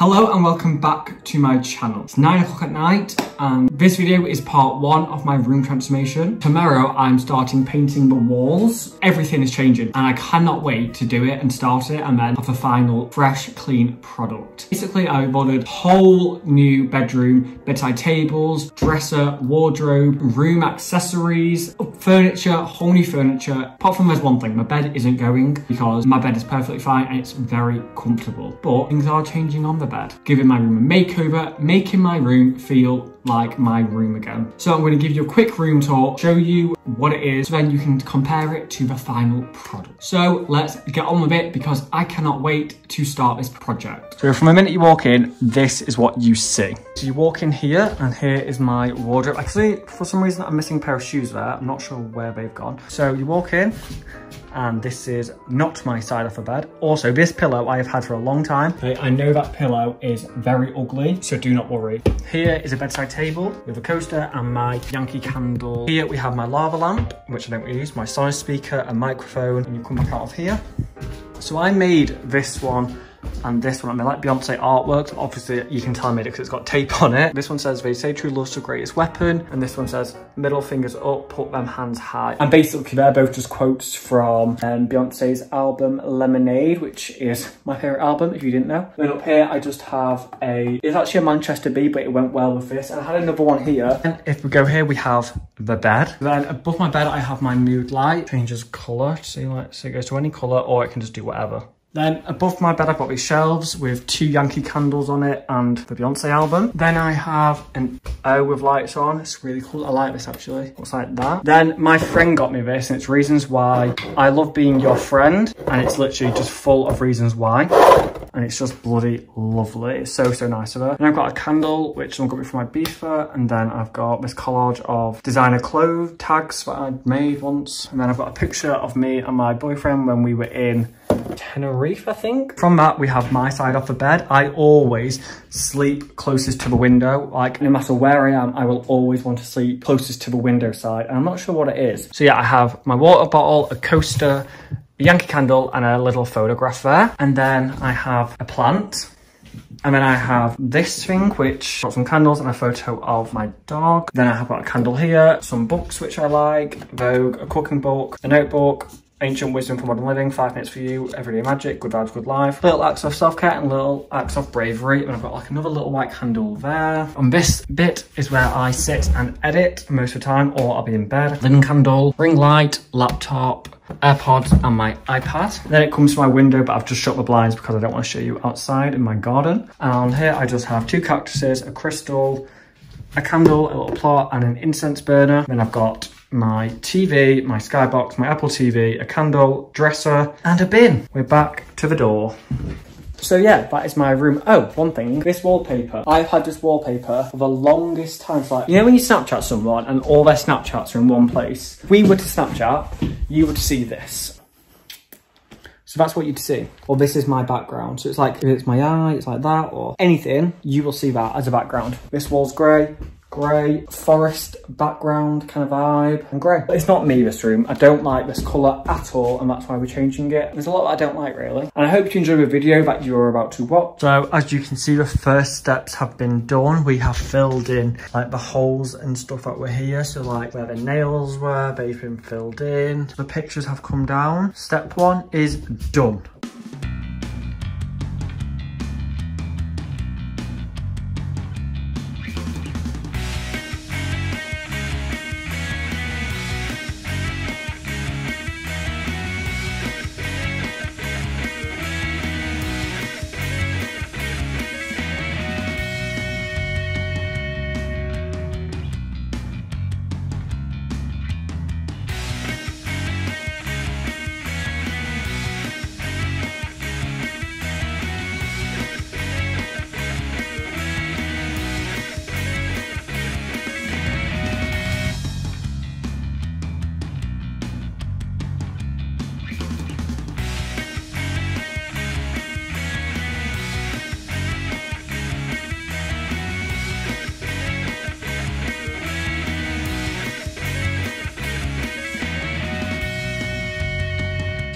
Hello and welcome back to my channel. It's 9 o'clock at night and this video is part 1 of my room transformation. Tomorrow I'm starting painting the walls. Everything is changing and I cannot wait to do it and start it and then have a final fresh clean product. Basically I ordered whole new bedroom, bedside tables, dresser, wardrobe, room accessories, furniture, whole new furniture. Apart from there's one thing, my bed isn't going because my bed is perfectly fine and it's very comfortable. But things are changing on the bed, giving my room a makeover, making my room feel like my room again. So I'm going to give you a quick room tour, show you what it is, so then you can compare it to the final product. So let's get on with it because I cannot wait to start this project. So from the minute you walk in, this is what you see. So you walk in here and here is my wardrobe. Actually, for some reason I'm missing a pair of shoes there. I'm not sure where they've gone. So you walk in and this is not my side of the bed. Also, this pillow I have had for a long time. I know that pillow is very ugly, so do not worry. Here is a bedside table with a coaster and my Yankee candle. Here we have my lava lamp, which I don't use, my sound speaker, a microphone, and you come back out of here. So I made this one and this one, I mean, like Beyonce artworks, obviously you can tell I made it because it's got tape on it. This one says, they say true love's the greatest weapon. And this one says, middle fingers up, put them hands high. And basically they're both just quotes from um, Beyonce's album Lemonade, which is my favorite album, if you didn't know. Then up here, I just have a, it's actually a Manchester Bee, but it went well with this. And I had another one here. And if we go here, we have the bed. Then above my bed, I have my mood light. Changes color, like, so it goes to any color or it can just do whatever. Then above my bed, I've got these shelves with two Yankee candles on it and the Beyonce album. Then I have an O with lights on. It's really cool. I like this actually. Looks like that. Then my friend got me this and it's reasons why I love being your friend. And it's literally just full of reasons why. And it's just bloody lovely. It's so, so nice of her. And I've got a candle, which someone got me for my beefer. And then I've got this collage of designer clothes tags that I made once. And then I've got a picture of me and my boyfriend when we were in Tenerife, I think. From that, we have my side of the bed. I always sleep closest to the window. Like, no matter where I am, I will always want to sleep closest to the window side. And I'm not sure what it is. So yeah, I have my water bottle, a coaster, a Yankee candle, and a little photograph there. And then I have a plant. And then I have this thing, which got some candles and a photo of my dog. Then I have got a candle here, some books which I like, Vogue, a cooking book, a notebook, Ancient Wisdom for Modern Living, Five Minutes for You, Everyday Magic, Good Vibes, Good Life, Little Acts of Self-Care and Little Acts of Bravery. And I've got like another little white candle there. On this bit is where I sit and edit most of the time, or I'll be in bed. Linen candle, ring light, laptop, AirPods and my iPad. Then it comes to my window, but I've just shut the blinds because I don't want to show you outside in my garden. And here, I just have two cactuses, a crystal, a candle, a little plot, and an incense burner. Then I've got my TV, my skybox, my Apple TV, a candle, dresser, and a bin. We're back to the door. So yeah, that is my room. Oh, one thing, this wallpaper. I've had this wallpaper for the longest time. It's like, you know when you Snapchat someone and all their Snapchats are in one place? If we were to Snapchat, you would see this. So that's what you'd see. Or this is my background. So it's like, if it's my eye, it's like that, or anything, you will see that as a background. This wall's grey, grey, forest background kind of vibe, and grey. It's not me, this room. I don't like this colour at all, and that's why we're changing it. There's a lot I don't like, really. And I hope you enjoy the video that you're about to watch. So, as you can see, the first steps have been done. We have filled in, like, the holes and stuff that were here. So, like, where the nails were, they've been filled in. The pictures have come down. Step one is done.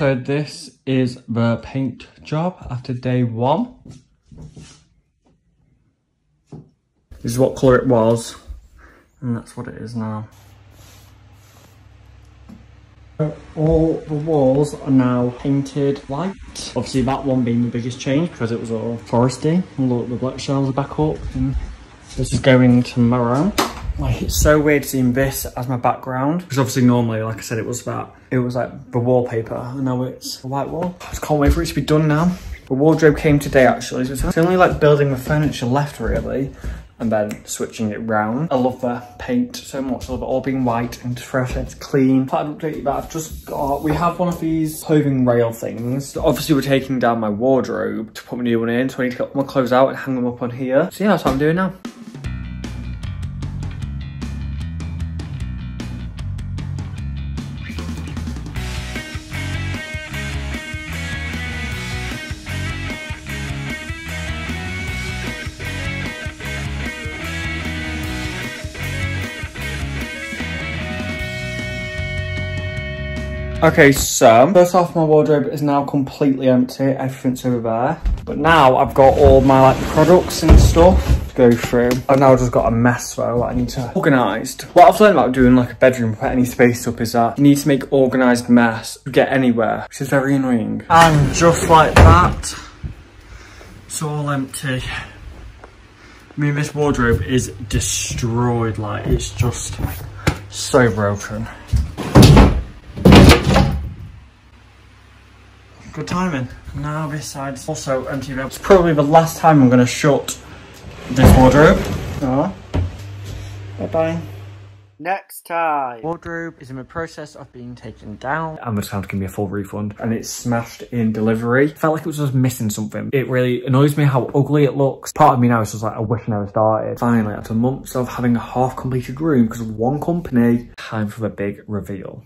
So this is the paint job after day one. This is what colour it was. And that's what it is now. All the walls are now painted white. Obviously that one being the biggest change because it was all foresty. Look, the black shelves are back up. And this is going tomorrow. Like it's so weird seeing this as my background because obviously normally, like I said, it was that it was like the wallpaper and now it's a white wall. I just can't wait for it to be done now. The wardrobe came today actually, so it's only like building the furniture left really and then switching it round. I love the paint so much. I love it all being white and fresh and it's clean. I'd update but I've just got, we have one of these clothing rail things. Obviously we're taking down my wardrobe to put my new one in, so I need to get my clothes out and hang them up on here. So yeah, that's what I'm doing now. Okay, so first off, my wardrobe is now completely empty. Everything's over there. But now I've got all my like products and stuff to go through. I've now just got a mess though that I need to organised. What I've learned about doing like a bedroom, put any space up is that you need to make organised mess to get anywhere, which is very annoying. And just like that, it's all empty. I mean, this wardrobe is destroyed, like it's just so broken. Good timing. Now this side's also empty. It's probably the last time I'm going to shut this wardrobe. Oh. Bye-bye. Next time. Wardrobe is in the process of being taken down. Amazon give me a full refund and it's smashed in delivery. Felt like it was just missing something. It really annoys me how ugly it looks. Part of me now is just like, I wish I never started. Finally, after months of having a half completed room because of one company, time for the big reveal.